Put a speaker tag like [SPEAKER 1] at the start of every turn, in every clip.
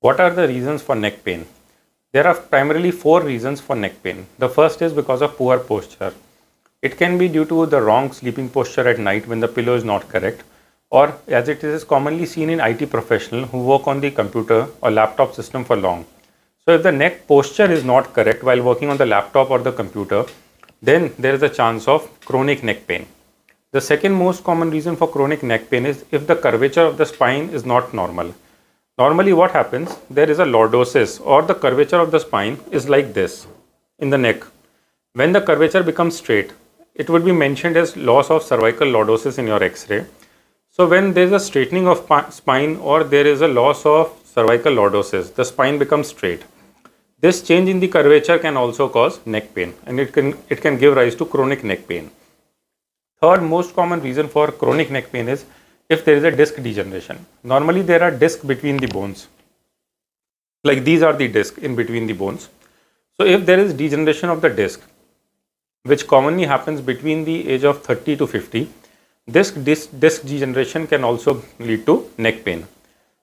[SPEAKER 1] What are the reasons for neck pain? There are primarily four reasons for neck pain. The first is because of poor posture. It can be due to the wrong sleeping posture at night when the pillow is not correct, or as it is commonly seen in IT professionals who work on the computer or laptop system for long. So if the neck posture is not correct while working on the laptop or the computer, then there is a chance of chronic neck pain. The second most common reason for chronic neck pain is if the curvature of the spine is not normal. Normally what happens, there is a lordosis or the curvature of the spine is like this in the neck. When the curvature becomes straight, it would be mentioned as loss of cervical lordosis in your x-ray. So when there is a straightening of spine or there is a loss of cervical lordosis, the spine becomes straight. This change in the curvature can also cause neck pain and it can, it can give rise to chronic neck pain. Third most common reason for chronic neck pain is if there is a disc degeneration. Normally there are discs between the bones. Like these are the discs in between the bones. So if there is degeneration of the disc, which commonly happens between the age of 30 to 50, this disc, disc degeneration can also lead to neck pain.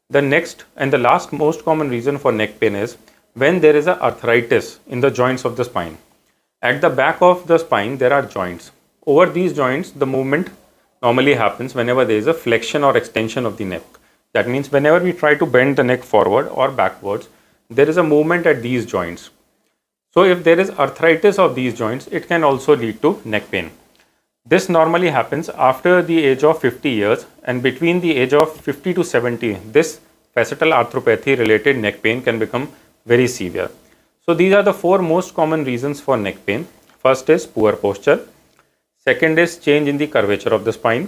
[SPEAKER 1] The next and the last most common reason for neck pain is when there is a arthritis in the joints of the spine. At the back of the spine, there are joints. Over these joints, the movement normally happens whenever there is a flexion or extension of the neck. That means whenever we try to bend the neck forward or backwards, there is a movement at these joints. So if there is arthritis of these joints, it can also lead to neck pain. This normally happens after the age of 50 years and between the age of 50 to 70, this facetal arthropathy related neck pain can become very severe. So these are the four most common reasons for neck pain. First is poor posture. Second is change in the curvature of the spine.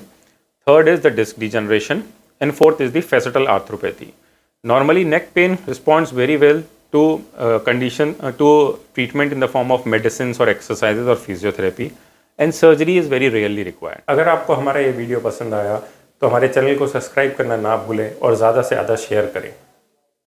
[SPEAKER 1] Third is the disc degeneration. And fourth is the facetal arthropathy. Normally, neck pain responds very well to uh, condition uh, to treatment in the form of medicines or exercises or physiotherapy and surgery is very rarely required.
[SPEAKER 2] अगर आपको हमारा ये video पसंद आया तो हमारे channel को subscribe करना ना भूलें और ज़्यादा से ज़्यादा शेयर करें